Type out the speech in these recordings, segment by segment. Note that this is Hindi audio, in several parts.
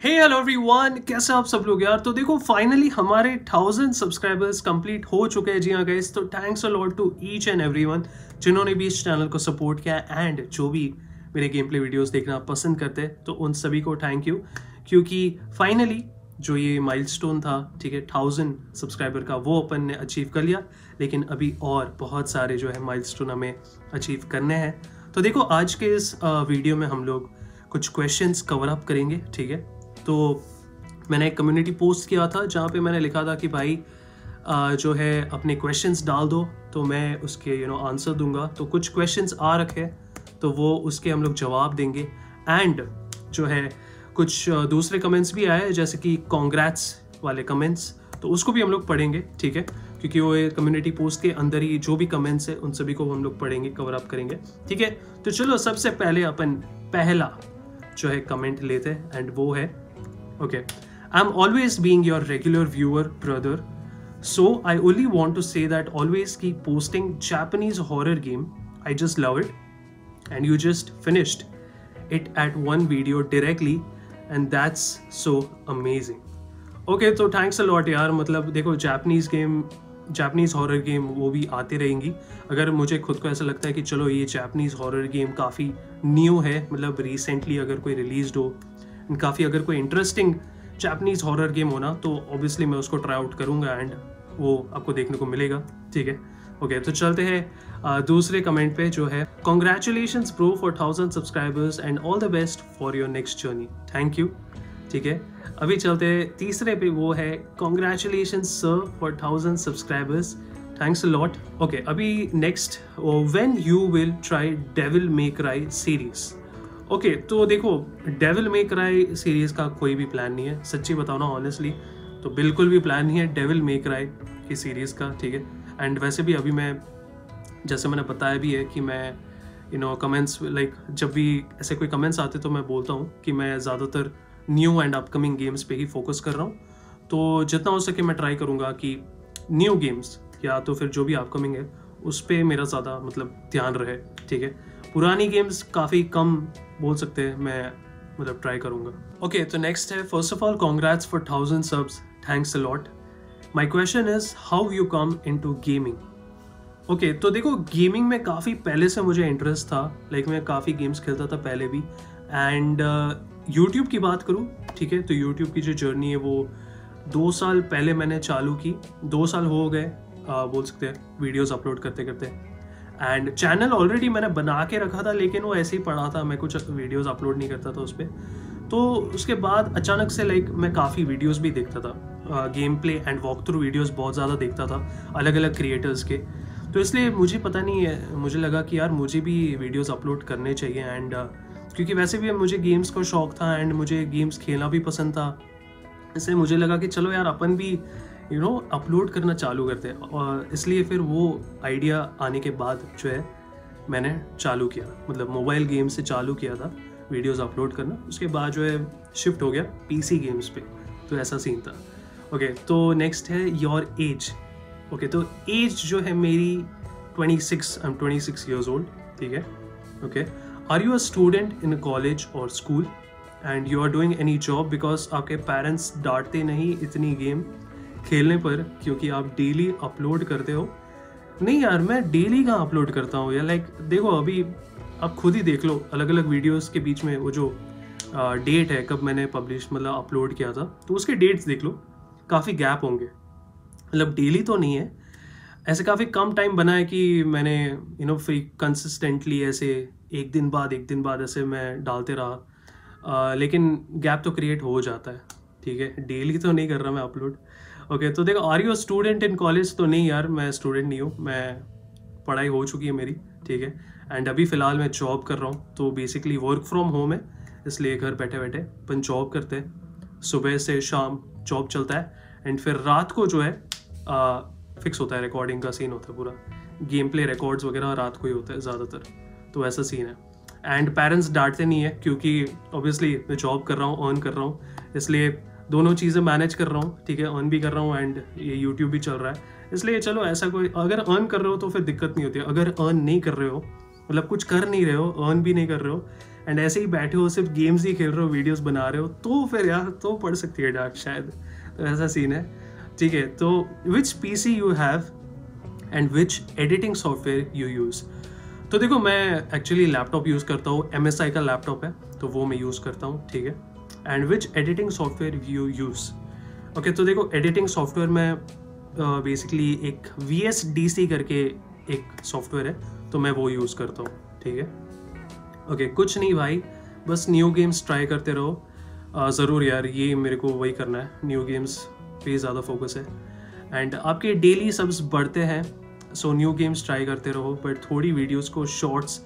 हे हेलो एवरीवन कैसे आप सब लोग यार? तो देखो फाइनली हमारे थाउज़ेंड सब्सक्राइबर्स कंप्लीट हो चुके हैं। जी हाँ गाइस तो thanks a lot to each and everyone जिन्होंने भी इस चैनल को सपोर्ट किया एंड जो भी मेरे गेम प्ले वीडियोस देखना पसंद करते हैं तो उन सभी को थैंक यू क्योंकि फाइनली जो ये माइलस्टोन था, ठीक है थाउज़ेंड सब्सक्राइबर का, वो अपन ने अचीव कर लिया। लेकिन अभी और बहुत सारे जो है माइलस्टोन हमें अचीव करने हैं। तो देखो, आज के इस वीडियो में हम लोग कुछ क्वेश्चंस कवर अप करेंगे, ठीक है? तो मैंने एक कम्युनिटी पोस्ट किया था, जहाँ पे मैंने लिखा था कि भाई जो है, अपने क्वेश्चंस डाल दो तो मैं उसके यू नो आंसर दूँगा। तो कुछ क्वेश्चंस आ रखे तो वो उसके हम लोग जवाब देंगे। एंड जो है, कुछ दूसरे कमेंट्स भी आए जैसे कि कॉन्ग्रेट्स वाले कमेंट्स तो उसको भी हम लोग पढ़ेंगे, ठीक है? क्योंकि वो कम्युनिटी पोस्ट के अंदर ही जो भी कमेंट्स है, उन सभी को हम लोग पढ़ेंगे कवर अप करेंगे, ठीक है? तो चलो, सबसे पहले अपन पहला जो है कमेंट लेते हैं एंड वो है Okay. I'm always being your regular viewer, brother. So I only want to say that always keep posting Japanese horror game. I just love it. And you just finished it at one video directly and that's so amazing. Okay तो थैंक्स अ लॉट यार मतलब देखो Japanese game Japanese horror game वो भी आती रहेंगी अगर मुझे खुद को ऐसा लगता है कि चलो ये जापनीज़ हॉरर गेम काफ़ी न्यू है मतलब रिसेंटली अगर कोई रिलीज़ हो काफ़ी अगर कोई इंटरेस्टिंग जापनीज हॉरर गेम होना तो ऑब्वियसली मैं उसको ट्राई आउट करूँगा एंड वो आपको देखने को मिलेगा ठीक है? ओके okay, तो चलते हैं दूसरे कमेंट पे जो है congratulation pro for thousand subscribers and all the best for your next journey thank you ठीक है? अभी चलते हैं तीसरे पे वो है congratulation sir for thousand subscribers thanks lot okay अभी next when you will try Devil May Cry series okay okay, तो देखो डेविल मे क्राई सीरीज़ का कोई भी प्लान नहीं है। सच्ची बताओ ना ऑनेस्टली तो बिल्कुल भी प्लान नहीं है डेविल मे क्राई की सीरीज़ का ठीक है? एंड वैसे भी अभी मैं जैसे मैंने बताया भी है कि मैं यू नो कमेंट्स लाइक जब भी ऐसे कोई कमेंट्स आते तो मैं बोलता हूँ कि मैं ज़्यादातर न्यू एंड अपकमिंग गेम्स पे ही फोकस कर रहा हूँ। तो जितना हो सके मैं ट्राई करूँगा कि न्यू गेम्स या तो फिर जो भी अपकमिंग है उस पर मेरा ज़्यादा मतलब ध्यान रहे ठीक है? पुरानी गेम्स काफ़ी कम बोल सकते हैं मैं मतलब ट्राई करूँगा। ओके तो नेक्स्ट है first of all congrats for thousand subs thanks a lot my question is how you come into gaming okay तो देखो गेमिंग में काफ़ी पहले से मुझे इंटरेस्ट था लाइक like, मैं काफ़ी गेम्स खेलता था पहले भी। एंड यूट्यूब uh, की बात करूँ ठीक है तो यूट्यूब की जो जर्नी है वो दो साल पहले मैंने चालू की। दो साल हो गए uh, बोल सकते हैं वीडियोस अपलोड करते करते एंड चैनल ऑलरेडी मैंने बना के रखा था, लेकिन वो ऐसे ही पड़ा था, मैं कुछ वीडियोस अपलोड नहीं करता था उस पर तो उसके बाद अचानक से लाइक मैं काफ़ी वीडियोस भी देखता था। Game play and walk through videos बहुत ज़्यादा देखता था अलग अलग क्रिएटर्स के। तो इसलिए मुझे पता नहीं है, मुझे लगा कि यार, मुझे भी वीडियोस अपलोड करने चाहिए। एंड क्योंकि वैसे भी मुझे गेम्स का शौक था एंड मुझे गेम्स खेलना भी पसंद था। इसलिए मुझे लगा कि चलो यार, अपन भी यू नो अपलोड करना चालू करते हैं। और इसलिए फिर वो आइडिया आने के बाद जो है, मैंने चालू किया। मतलब मोबाइल गेम से चालू किया था वीडियोस अपलोड करना। उसके बाद जो है शिफ्ट हो गया पीसी गेम्स पे। तो ऐसा सीन था। ओके तो नेक्स्ट है योर एज ओके तो एज जो है मेरी 26 आई एम 26 इयर्स ओल्ड ठीक है? Okay are you a student in college और school and you are doing any job because आपके पेरेंट्स डांटते नहीं इतनी गेम खेलने पर क्योंकि आप डेली अपलोड करते हो। नहीं यार मैं डेली कहाँ अपलोड करता हूँ? या लाइक देखो अभी आप खुद ही देख लो अलग अलग वीडियोस के बीच में वो जो डेट है कब मैंने पब्लिश मतलब अपलोड किया था तो उसके डेट्स देख लो। काफ़ी गैप होंगे। मतलब डेली तो नहीं है। ऐसे काफ़ी कम टाइम बना है कि मैंने यू नो फिर कंसिस्टेंटली ऐसे एक दिन बाद एक दिन बाद ऐसे मैं डालते रहा। आ, लेकिन गैप तो क्रिएट हो जाता है। ठीक है? डेली तो नहीं कर रहा मैं अपलोड ओके तो देखो are you student in college तो नहीं यार मैं स्टूडेंट नहीं हूँ मैं पढ़ाई हो चुकी है मेरी ठीक है? एंड अभी फ़िलहाल मैं जॉब कर रहा हूँ तो बेसिकली वर्क फ्रॉम होम है इसलिए घर बैठे बैठे अपन जॉब करते हैं। सुबह से शाम जॉब चलता है एंड फिर रात को जो है आ, फिक्स होता है रिकॉर्डिंग का सीन होता है पूरा। गेम प्ले रिकॉर्ड्स वगैरह रात को ही होता है ज़्यादातर तो ऐसा सीन है। एंड पेरेंट्स डांटते नहीं है क्योंकि ऑब्वियसली मैं जॉब कर रहा हूँ अर्न कर रहा हूँ इसलिए दोनों चीज़ें मैनेज कर रहा हूँ, ठीक है अर्न भी कर रहा हूँ एंड ये यूट्यूब भी चल रहा है। इसलिए चलो ऐसा कोई, अगर अर्न कर रहे हो तो फिर दिक्कत नहीं होती अगर अर्न नहीं कर रहे हो मतलब कुछ कर नहीं रहे हो अर्न भी नहीं कर रहे हो एंड ऐसे ही बैठे हो, सिर्फ़ गेम्स ही खेल रहे हो वीडियोस बना रहे हो तो फिर यार तो पढ़ सकती है डार्क शायद। तो ऐसा सीन है, ठीक है तो which P C you have and which editing software you use तो देखो, मैं एक्चुअली लैपटॉप यूज़ करता हूँ एम एस आई का लैपटॉप है तो वो मैं यूज़ करता हूँ, ठीक है। And which editing software you use okay तो देखो एडिटिंग सॉफ्टवेयर में बेसिकली एक वी एस डी सी करके एक सॉफ्टवेयर है तो मैं वो यूज़ करता हूँ, ठीक है? ओके कुछ नहीं भाई, बस न्यू गेम्स ट्राई करते रहो। ज़रूर यार, ये मेरे को वही करना है। न्यू गेम्स पे ज़्यादा फोकस है। एंड आपके डेली सब्स बढ़ते हैं सो न्यू गेम्स ट्राई करते रहो बट थोड़ी वीडियोस को शॉर्ट्स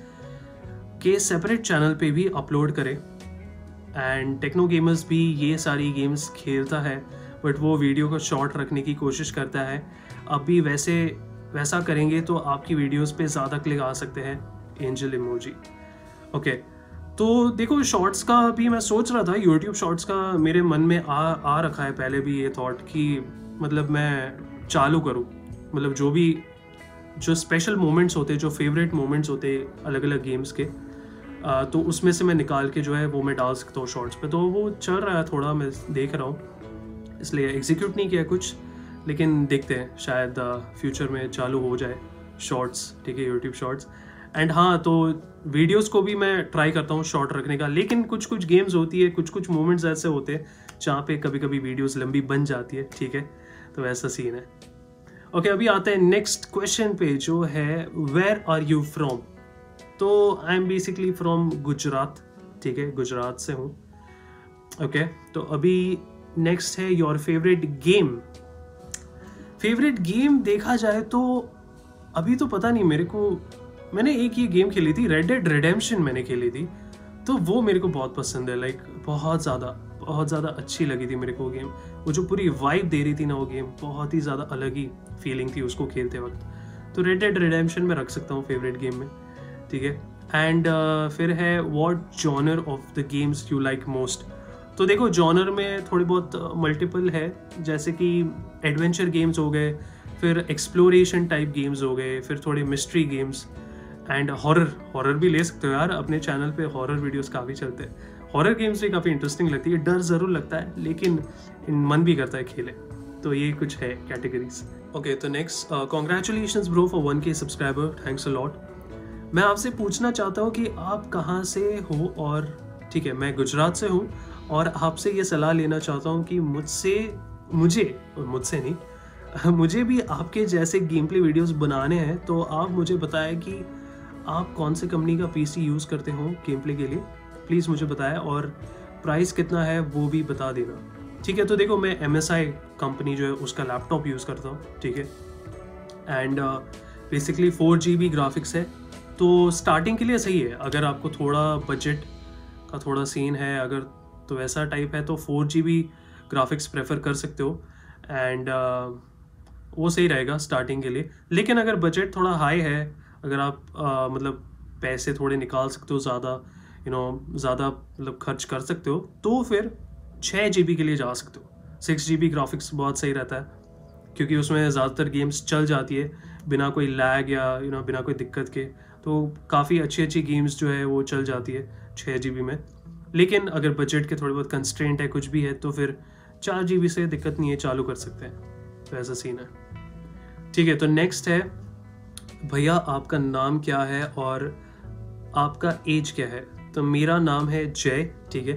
के सेपरेट चैनल पे भी अपलोड करें। एंड टेक्नो गेमर्स भी ये सारी गेम्स खेलता है बट वो वीडियो को शॉर्ट रखने की कोशिश करता है। अब भी वैसे, वैसा करेंगे तो आपकी वीडियोस पे ज़्यादा क्लिक आ सकते हैं एंजल इमोजी ओके तो देखो शॉर्ट्स का भी मैं सोच रहा था यूट्यूब शॉर्ट्स का मेरे मन में आ आ रखा है पहले भी ये थॉट कि मतलब मैं चालू करूँ। मतलब जो भी, जो स्पेशल मोमेंट्स होते, जो फेवरेट मोमेंट्स होते अलग अलग गेम्स के तो उसमें से मैं निकाल के जो है वो मैं डाल सकता हूँ शॉर्ट्स पे। तो वो चल रहा है थोड़ा मैं देख रहा हूँ। इसलिए एग्जीक्यूट नहीं किया कुछ लेकिन देखते हैं शायद फ्यूचर में चालू हो जाए शॉर्ट्स ठीक है यूट्यूब शॉर्ट्स एंड हाँ तो वीडियोस को भी मैं ट्राई करता हूँ शॉर्ट रखने का लेकिन कुछ कुछ गेम्स होती है कुछ कुछ मोमेंट्स ऐसे होते हैं जहाँ पे कभी कभी वीडियोस लंबी बन जाती है ठीक है? तो ऐसा सीन है। ओके okay, अभी आते हैं नेक्स्ट क्वेश्चन पे जो है वेयर आर यू फ्रॉम तो I am basically from Gujarat ठीक है? गुजरात से हूँ। ओके okay, तो अभी नेक्स्ट है your favourite game favourite game देखा जाए तो अभी तो पता नहीं मेरे को मैंने एक ये गेम खेली थी रेड डेड रिडेम्पशन मैंने खेली थी। तो वो मेरे को बहुत पसंद है लाइक बहुत ज़्यादा बहुत ज़्यादा अच्छी लगी थी मेरे को वो गेम वो जो पूरी वाइब दे रही थी ना वो गेम बहुत ही ज़्यादा अलग ही फीलिंग थी उसको खेलते वक्त। तो रेड डेड रिडेम्पशन में रख सकता हूँ फेवरेट गेम में। ठीक है? एंड uh, फिर है what genre of the games you like most तो देखो जॉनर में थोड़ी बहुत मल्टीपल है। जैसे कि एडवेंचर गेम्स हो गए फिर एक्सप्लोरेशन टाइप गेम्स हो गए फिर थोड़े mystery games and horror horror भी ले सकते हो यार अपने चैनल पे हॉरर वीडियोस काफ़ी चलते हैं। हॉरर गेम्स भी काफ़ी इंटरेस्टिंग लगती है। डर ज़रूर लगता है लेकिन मन भी करता है खेले। तो ये कुछ है कैटेगरीज ओके तो next congratulation bro for one K subscriber thanks a lot मैं आपसे पूछना चाहता हूँ कि आप कहाँ से हो और, ठीक है, मैं गुजरात से हूँ और आपसे ये सलाह लेना चाहता हूँ कि मुझसे, मुझे, मुझसे नहीं, मुझे भी आपके जैसे गेम प्ले वीडियोस बनाने हैं तो आप मुझे बताएँ कि आप कौन से कंपनी का पीसी यूज़ करते हो गेम प्ले के लिए। प्लीज़ मुझे बताएँ और प्राइस कितना है वो भी बता देना। ठीक है तो देखो मैं MSI कंपनी जो है उसका लैपटॉप यूज़ करता हूँ, ठीक है। And basically four G B graphics है। तो स्टार्टिंग के लिए सही है। अगर आपको थोड़ा बजट का थोड़ा सीन है अगर तो वैसा टाइप है तो four G B graphics prefer कर सकते हो। एंड uh, वो सही रहेगा स्टार्टिंग के लिए। लेकिन अगर बजट थोड़ा हाई है अगर आप आ, मतलब पैसे थोड़े निकाल सकते हो ज़्यादा यू नो ज़्यादा मतलब खर्च कर सकते हो तो फिर छः जी बी के लिए जा सकते हो। सिक्स जी बी ग्राफिक्स बहुत सही रहता है क्योंकि उसमें ज़्यादातर गेम्स चल जाती है बिना कोई लैग या यू नो बिना कोई दिक्कत के। तो काफ़ी अच्छी अच्छी गेम्स जो है वो चल जाती है छः जी में। लेकिन अगर बजट के थोड़े बहुत कंस्ट्रेंट है, कुछ भी है तो फिर चार जी से दिक्कत नहीं है, चालू कर सकते हैं। तो ऐसा सीन है। ठीक है तो नेक्स्ट है, भैया आपका नाम क्या है और आपका एज क्या है? तो मेरा नाम है जय, ठीक है?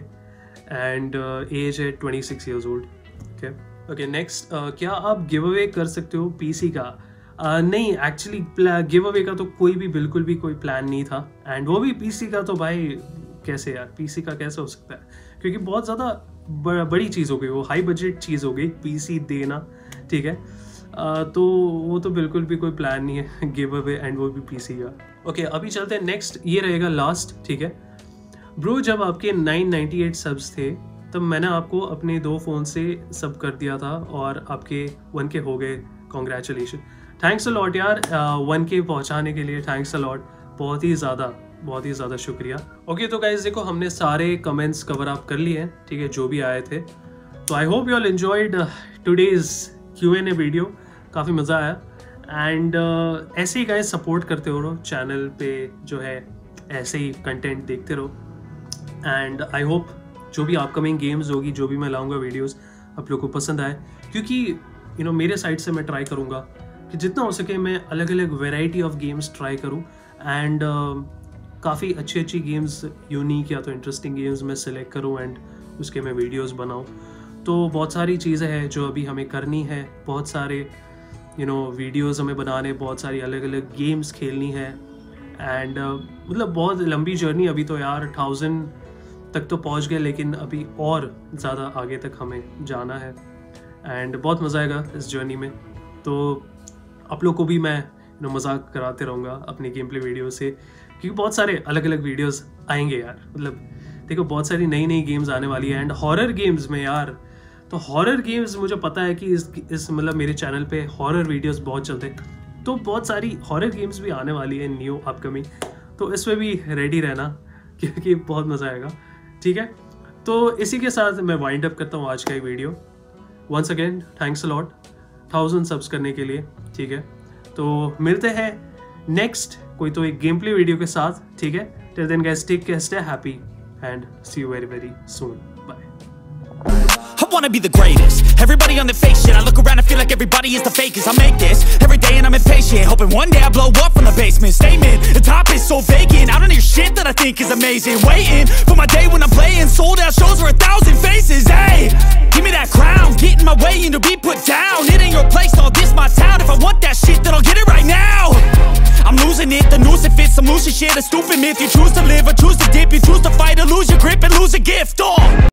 एंड एज है twenty six years old okay okay next क्या आप गिव अवे कर सकते हो पीसी का? नहीं एक्चुअली गिव अवे का तो कोई भी, बिल्कुल भी कोई प्लान नहीं था। एंड वो भी पीसी का तो भाई, कैसे यार? पीसी का कैसे हो सकता है? क्योंकि बहुत ज़्यादा बड़ी चीज़ हो गई वो हाई बजट चीज़ हो गई पीसी देना, ठीक है? तो वो तो बिल्कुल भी कोई प्लान नहीं है गिव अवे एंड वो भी पीसी का। ओके अभी चलते हैं नेक्स्ट ये रहेगा लास्ट ठीक है? ब्रो जब आपके 998 सब्स थे, तब मैंने आपको अपने दो फ़ोन से सब कर दिया था और आपके वन के हो गए कॉन्ग्रेचुलेशन थैंक्स अ लॉट यार वन के पहुँचाने के लिए थैंक्स अ लॉट बहुत ही ज़्यादा बहुत ही ज़्यादा शुक्रिया. ओके okay, तो गाइज़ देखो हमने सारे कमेंट्स कवर अप कर लिए हैं ठीक है जो भी आए थे. तो I hope you all enjoyed today's Q N A video काफ़ी मज़ा आया. एंड uh, ऐसे ही गाइज़ सपोर्ट करते हो रहो चैनल पे जो है ऐसे ही कंटेंट देखते रहो. एंड आई होप जो भी अपकमिंग गेम्स होगी जो भी मैं लाऊँगा वीडियोस आप लोग को पसंद आए. क्योंकि यू you नो know, मेरे साइड से मैं ट्राई करूँगा. कि जितना हो सके मैं अलग अलग वेराइटी ऑफ़ गेम्स ट्राई करूँ। एंड uh, काफ़ी अच्छी अच्छी गेम्स यूनिक या तो इंटरेस्टिंग गेम्स मैं सिलेक्ट करूँ एंड उसके मैं वीडियोस बनाऊँ। तो बहुत सारी चीज़ें हैं जो अभी हमें करनी है। बहुत सारे यू नो वीडियोस हमें बनाने बहुत सारी अलग अलग गेम्स खेलनी है। एंड uh, मतलब बहुत लंबी जर्नी अभी तो यार थाउज़ेंड तक तो पहुँच गए लेकिन अभी और ज़्यादा आगे तक हमें जाना है। एंड बहुत मज़ा आएगा इस जर्नी में। तो आप लोग को भी मैं नो मज़ाक कराते रहूँगा अपने गेम प्ले वीडियो से, क्योंकि बहुत सारे अलग अलग वीडियोस आएँगे यार। मतलब देखो, बहुत सारी नई नई गेम्स आने वाली है एंड हॉरर गेम्स में यार तो हॉरर गेम्स मुझे पता है कि इस इस मतलब मेरे चैनल पे हॉरर वीडियोस बहुत चलते तो बहुत सारी हॉरर गेम्स भी आने वाली है न्यू अपकमिंग तो इसमें भी रेडी रहना, क्योंकि बहुत मज़ा आएगा। ठीक है? तो इसी के साथ मैं वाइंड अप करता हूँ आज का ये video once again thanks a lot thousand subs करने के लिए ठीक है तो मिलते हैं नेक्स्ट कोई तो एक गेम प्ले वीडियो के साथ ठीक है till then guys take care stay happy and see you very very soon I wanna be the greatest Everybody on the fake shit I look around and feel like everybody is the fakest I make this every day and I'm impatient Hoping one day I blow up from the basement Statement, so vacant. I don't hear shit that I think is amazing. Waiting for my day when I'm playing. Sold out shows for a thousand faces. Hey, give me that crown. Get in my way and to be put down. It ain't your place, no, this my town. If I want that shit, then I'll get it right now. I'm losing it, the noose it fits. Some loose shit, a stupid myth. You choose to live or choose to dip. You choose to fight or lose your grip and lose a gift, oh